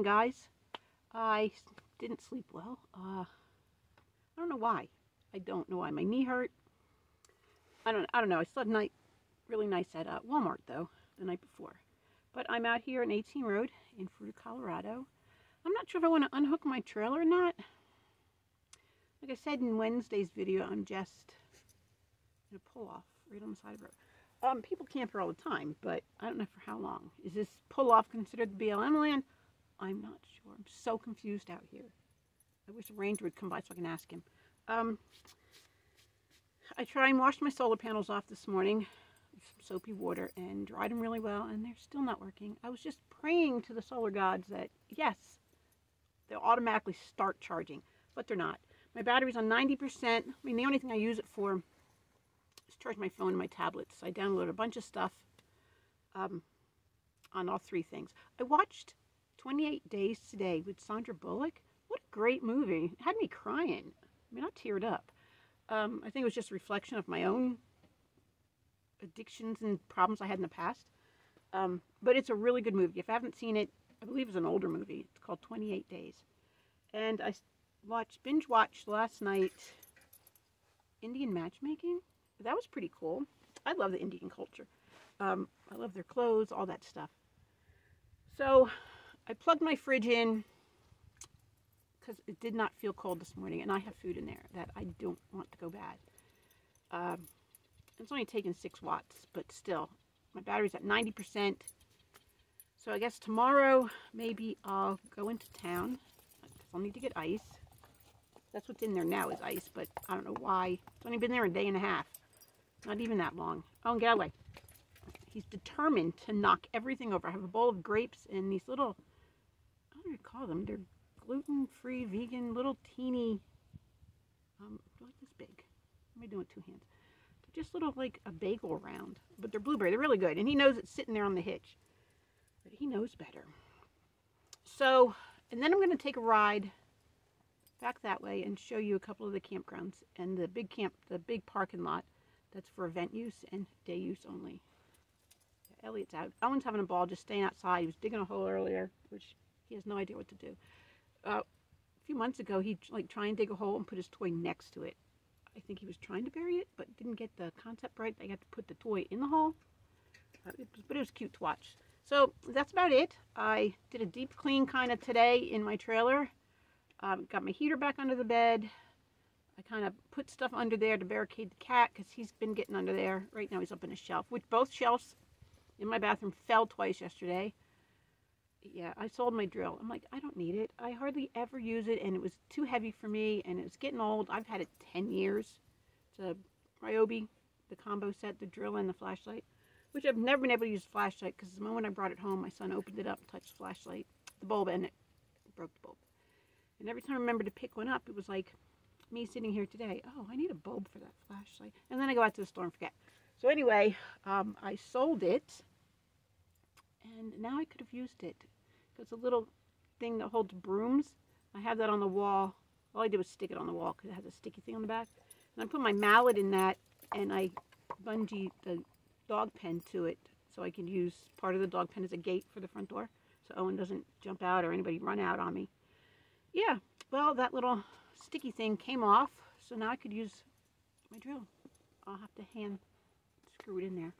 morning, guys. I didn't sleep well. Uh, I don't know why. I don't know why. My knee hurt. I don't. I don't know. I slept night really nice at uh, Walmart though the night before. But I'm out here on 18 Road in Fruita, Colorado. I'm not sure if I want to unhook my trailer or not. Like I said in Wednesday's video, I'm just to pull off right on the side of the road. Um, people camp here all the time, but I don't know for how long. Is this pull off considered the BLM land? I'm not sure. I'm so confused out here. I wish a ranger would come by so I can ask him. Um, I tried and washed my solar panels off this morning with some soapy water and dried them really well, and they're still not working. I was just praying to the solar gods that, yes, they'll automatically start charging, but they're not. My battery's on 90%. I mean, the only thing I use it for is charge my phone and my tablets. I download a bunch of stuff um, on all three things. I watched 28 Days Today with Sandra Bullock. What a great movie. It had me crying. I mean, I teared up. Um, I think it was just a reflection of my own addictions and problems I had in the past. Um, but it's a really good movie. If I haven't seen it, I believe it's an older movie. It's called 28 Days. And I watched, binge watched last night Indian Matchmaking that was pretty cool. I love the Indian culture. Um, I love their clothes, all that stuff. So I plugged my fridge in because it did not feel cold this morning, and I have food in there that I don't want to go bad. Um, it's only taken 6 watts, but still, my battery's at 90%. So I guess tomorrow, maybe I'll go into town. because I'll need to get ice. That's what's in there now is ice, but I don't know why. It's only been there a day and a half. Not even that long. Oh, and away. He's determined to knock everything over. I have a bowl of grapes and these little, I don't know call them. They're gluten-free, vegan, little teeny, um, like this big. Let me do it two hands. They're just little like a bagel round, but they're blueberry. They're really good. And he knows it's sitting there on the hitch. But he knows better. So, and then I'm going to take a ride back that way and show you a couple of the campgrounds and the big camp, the big parking lot that's for event use and day use only. Elliot's out. Owen's having a ball just staying outside. He was digging a hole earlier, which he has no idea what to do. Uh, a few months ago, he like try and dig a hole and put his toy next to it. I think he was trying to bury it, but didn't get the concept right. They had to put the toy in the hole. Uh, it was, but it was cute to watch. So that's about it. I did a deep clean kind of today in my trailer. Um, got my heater back under the bed. I kind of put stuff under there to barricade the cat because he's been getting under there. Right now he's up in a shelf, which both shelves in my bathroom fell twice yesterday. Yeah, I sold my drill. I'm like, I don't need it. I hardly ever use it, and it was too heavy for me, and it's getting old. I've had it 10 years. It's a Ryobi, the combo set, the drill and the flashlight, which I've never been able to use the flashlight because the moment I brought it home, my son opened it up, touched the flashlight, the bulb, and it broke the bulb. And every time I remember to pick one up, it was like, me sitting here today, oh, I need a bulb for that flashlight. And then I go out to the store and forget. So anyway, um, I sold it. And now I could have used it. It's a little thing that holds brooms. I have that on the wall. All I did was stick it on the wall because it has a sticky thing on the back. And I put my mallet in that and I bungee the dog pen to it so I can use part of the dog pen as a gate for the front door so Owen doesn't jump out or anybody run out on me. Yeah, well, that little sticky thing came off, so now I could use my drill. I'll have to hand screw it in there.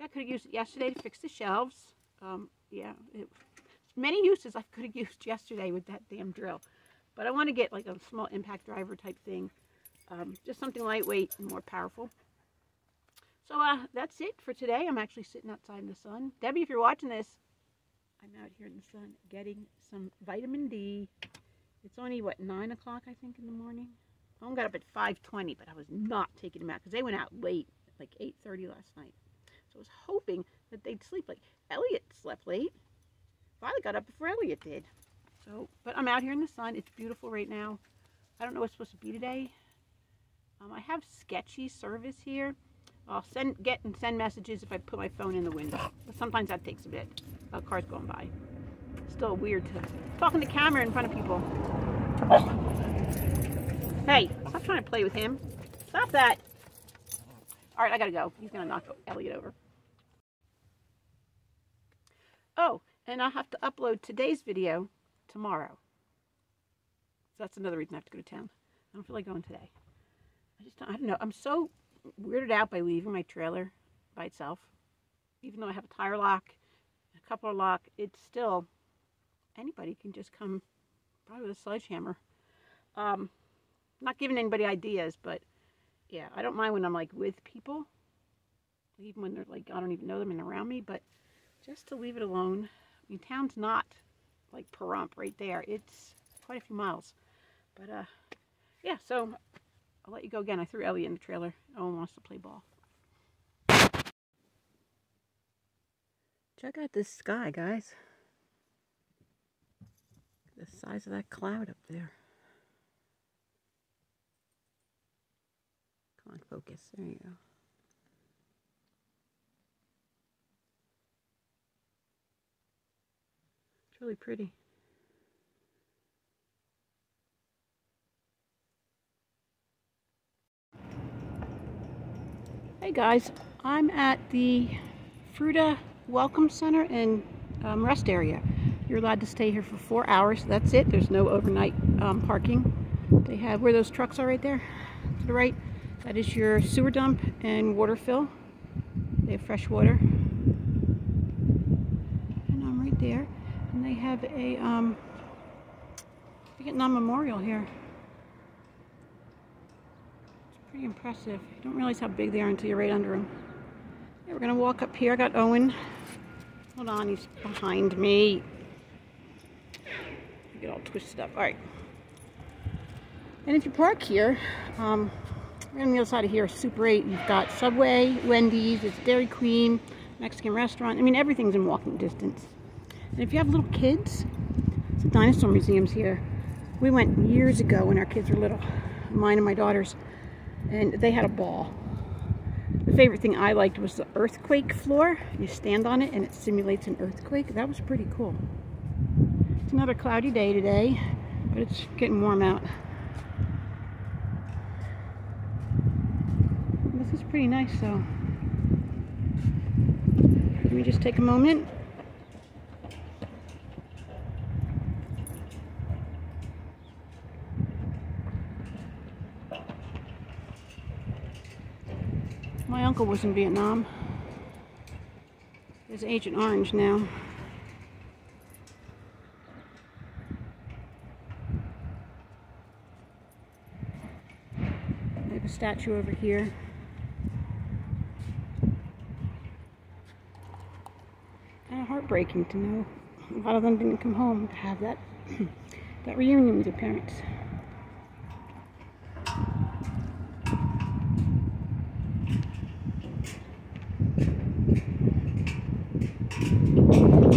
I could have used it yesterday to fix the shelves. Um, yeah, it, many uses I could have used yesterday with that damn drill. But I want to get like a small impact driver type thing. Um, just something lightweight and more powerful. So uh, that's it for today. I'm actually sitting outside in the sun. Debbie, if you're watching this, I'm out here in the sun getting some vitamin D. It's only, what, 9 o'clock, I think, in the morning? Home got up at 5.20, but I was not taking them out because they went out late, like 8.30 last night. So I was hoping that they'd sleep late. Elliot slept late. Violet got up before Elliot did. So, but I'm out here in the sun. It's beautiful right now. I don't know what's supposed to be today. Um, I have sketchy service here. I'll send, get and send messages if I put my phone in the window. But sometimes that takes a bit. Uh, cars going by still weird to talking to camera in front of people. Hey, stop trying to play with him. Stop that. All right, I gotta go. He's gonna knock Elliot over. Oh, And I'll have to upload today's video tomorrow. So that's another reason I have to go to town. I don't feel like going today. I just don't, I don't know. I'm so weirded out by leaving my trailer by itself. Even though I have a tire lock, a coupler lock, it's still, anybody can just come, probably with a sledgehammer. Um, not giving anybody ideas, but yeah, I don't mind when I'm like with people, even when they're like, I don't even know them and around me, but just to leave it alone. I mean, town's not like Pahrump right there. It's quite a few miles. But uh, yeah, so I'll let you go again. I threw Ellie in the trailer. Owen wants to play ball. Check out this sky, guys. The size of that cloud up there. Come on, focus. There you go. Really pretty. Hey guys, I'm at the Fruita Welcome Center and um, rest area. You're allowed to stay here for four hours. That's it. There's no overnight um, parking. They have where those trucks are right there to the right. That is your sewer dump and water fill. They have fresh water. And I'm right there. Have a um, Vietnam Memorial here It's pretty impressive. You don't realize how big they are until you're right under them. Okay, we're gonna walk up here. I got Owen. Hold on, he's behind me. Get all twisted up. All right. And if you park here, um, right on the other side of here, Super 8, you've got Subway, Wendy's, it's Dairy Queen, Mexican restaurant. I mean, everything's in walking distance. And if you have little kids, the dinosaur museum's here. We went years ago when our kids were little, mine and my daughter's and they had a ball. The favorite thing I liked was the earthquake floor. You stand on it and it simulates an earthquake. That was pretty cool. It's another cloudy day today, but it's getting warm out. This is pretty nice though. Let me just take a moment uncle was in Vietnam. He's Agent Orange now. They have a statue over here. Kind of heartbreaking to know a lot of them didn't come home to have that that reunion with their parents.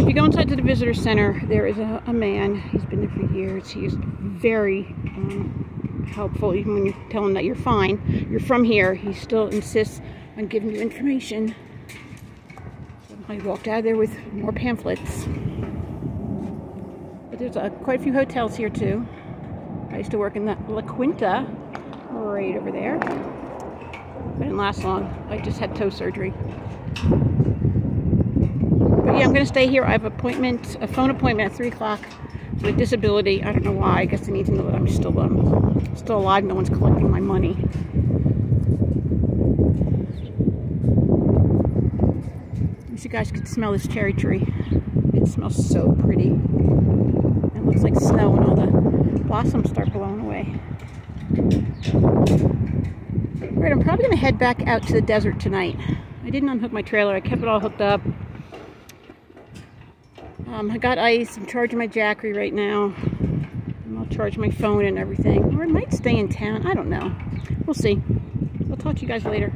If you go inside to the visitor center, there is a, a man. He's been there for years. He is very um, helpful, even when you tell him that you're fine. You're from here. He still insists on giving you information. I walked out of there with more pamphlets. But there's uh, quite a few hotels here too. I used to work in the La Quinta, right over there. But didn't last long. I just had toe surgery yeah, I'm to stay here. I have appointment, a phone appointment at 3 o'clock with disability. I don't know why. I guess they need to know that I'm still, um, still alive. No one's collecting my money. Wish you guys could smell this cherry tree. It smells so pretty. It looks like snow when all the blossoms start blowing away. Alright, I'm probably to head back out to the desert tonight. I didn't unhook my trailer. I kept it all hooked up. Um, I got ice. I'm charging my Jackery right now. And I'll charge my phone and everything. Or I might stay in town. I don't know. We'll see. I'll talk to you guys later.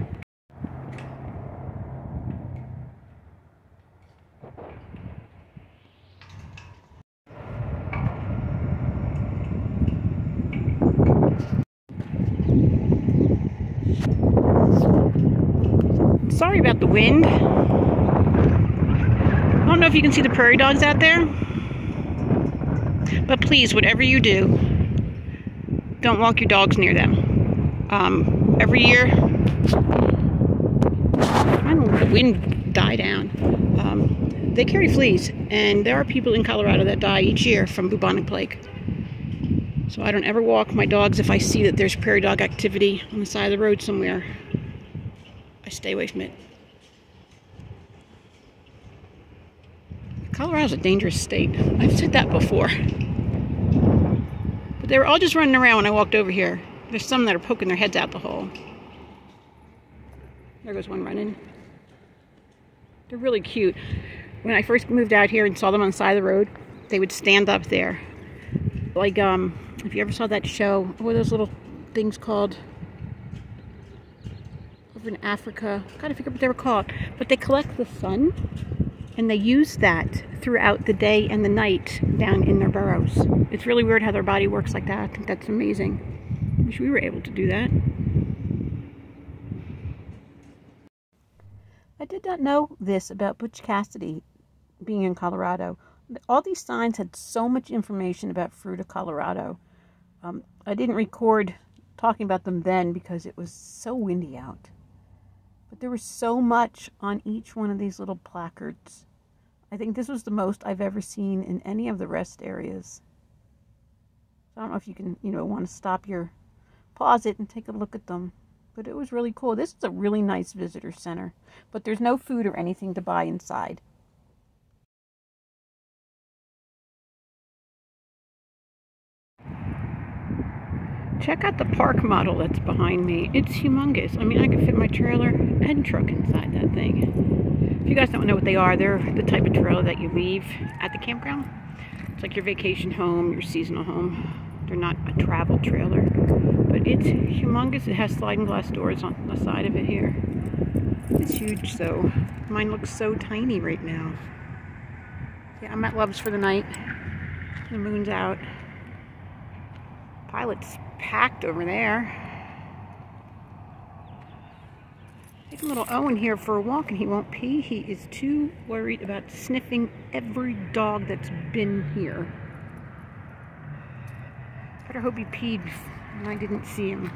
Sorry about the wind if you can see the prairie dogs out there. But please, whatever you do, don't walk your dogs near them. Um, every year, I don't wind die down. Um, they carry fleas, and there are people in Colorado that die each year from bubonic plague. So I don't ever walk my dogs if I see that there's prairie dog activity on the side of the road somewhere. I stay away from it. Colorado's a dangerous state. I've said that before. But they were all just running around when I walked over here. There's some that are poking their heads out the hole. There goes one running. They're really cute. When I first moved out here and saw them on the side of the road, they would stand up there. Like, um, if you ever saw that show, what were those little things called? Over in Africa. I Gotta figure out what they were called. But they collect the sun and they use that throughout the day and the night down in their burrows. It's really weird how their body works like that. I think that's amazing. Wish we were able to do that. I did not know this about Butch Cassidy being in Colorado. All these signs had so much information about Fruita, Colorado. Um, I didn't record talking about them then because it was so windy out. But there was so much on each one of these little placards. I think this was the most I've ever seen in any of the rest areas. I don't know if you can, you know, want to stop your, pause it and take a look at them. But it was really cool. This is a really nice visitor center. But there's no food or anything to buy inside. Check out the park model that's behind me. It's humongous. I mean, I could fit my trailer and truck inside that thing. If you guys don't know what they are, they're the type of trailer that you leave at the campground. It's like your vacation home, your seasonal home. They're not a travel trailer, but it's humongous. It has sliding glass doors on the side of it here. It's huge, so mine looks so tiny right now. Yeah, I'm at Love's for the night. The moon's out. Pilot's packed over there. Taking little Owen here for a walk and he won't pee. He is too worried about sniffing every dog that's been here. Better hope he peed and I didn't see him.